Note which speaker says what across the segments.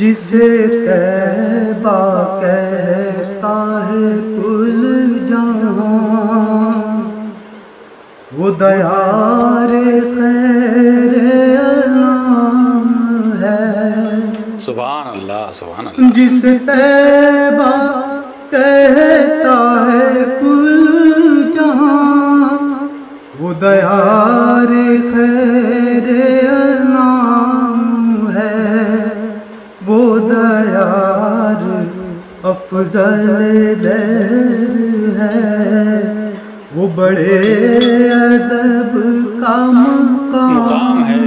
Speaker 1: जिसे तैबा कहता है कुल जहाँ वो दयार खैर नाम है।
Speaker 2: सुबह अल्लाह अल्लाह
Speaker 1: जिसे तैबा कहता है कुल जहाँ वो दयार अफजल दर है। वो बड़े अदब का
Speaker 2: मुकाम है।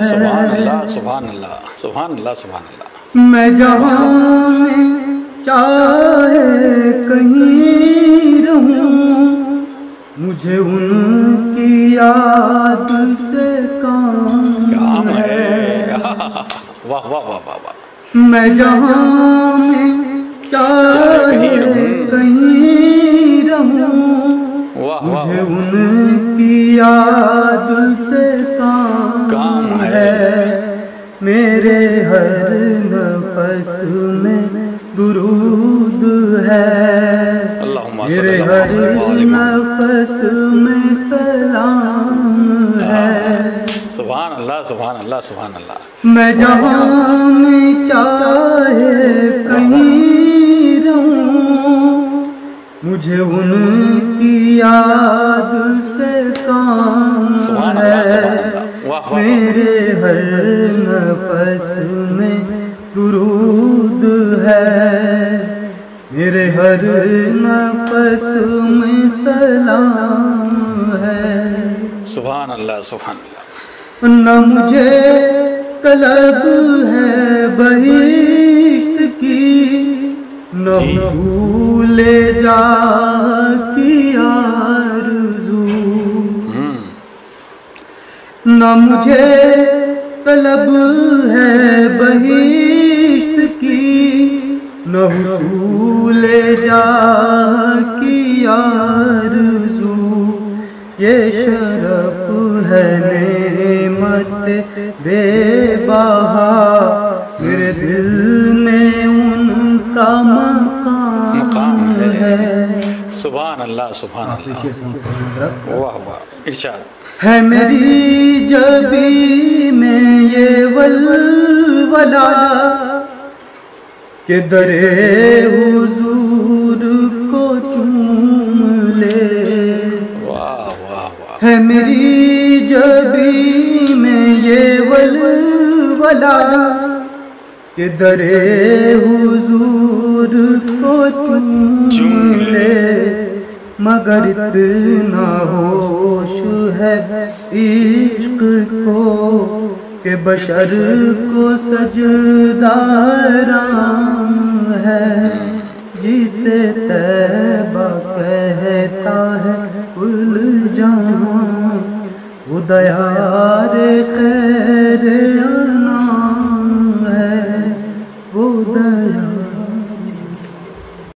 Speaker 1: है।
Speaker 2: अल्लाह सुबहान अल्लाह सुबहान अल्लाह
Speaker 1: मैं जहाँ में चाहे कहीं रहूँ मुझे उनकी याद से काम
Speaker 2: काम
Speaker 1: है।
Speaker 2: है। वाह वाह वाह वाह वाह।
Speaker 1: मैं जहाँ में चाहे कहीं रहूँ मुझे उनकी याद से काम,
Speaker 2: काम है।
Speaker 1: मेरे हर नफस में दुरूद है। मेरे हर नफस में सलाम है।
Speaker 2: सुबहान अल्लाह सुबहान अल्लाह सुबहान अल्लाह।
Speaker 1: मैं जहाँ में चाहे मुझे उनकी याद से काम
Speaker 2: सुभान
Speaker 1: है।
Speaker 2: सुभान।
Speaker 1: मेरे हर नफस में दुरूद है। मेरे हर नफस में सलाम है।
Speaker 2: सुबहान अल्लाह सुबहान अल्लाह।
Speaker 1: न मुझे तलब है की न भूले जा की न मुझे तलब है बहिश्त की न भूले जा की आरज़ू। ये शरफ है नेमत बेबहा मेरे दिल में उनका।
Speaker 2: है सुबहान अल्लाह अल्लाह वाह वाह इरशाद।
Speaker 1: है मेरी जबी में ये वलवला के दरे हुजूर को चूम ले।
Speaker 2: वाह वाह वाह।
Speaker 1: है मेरी जबी में ये वलवला के दरे हुजूर को
Speaker 2: चूम
Speaker 1: चूम
Speaker 2: ले।
Speaker 1: मगर इतना होश है इश्क को के बशर को सजदाराम है, जिसे तैबा कहता है उल जहाँ वो दयार खैर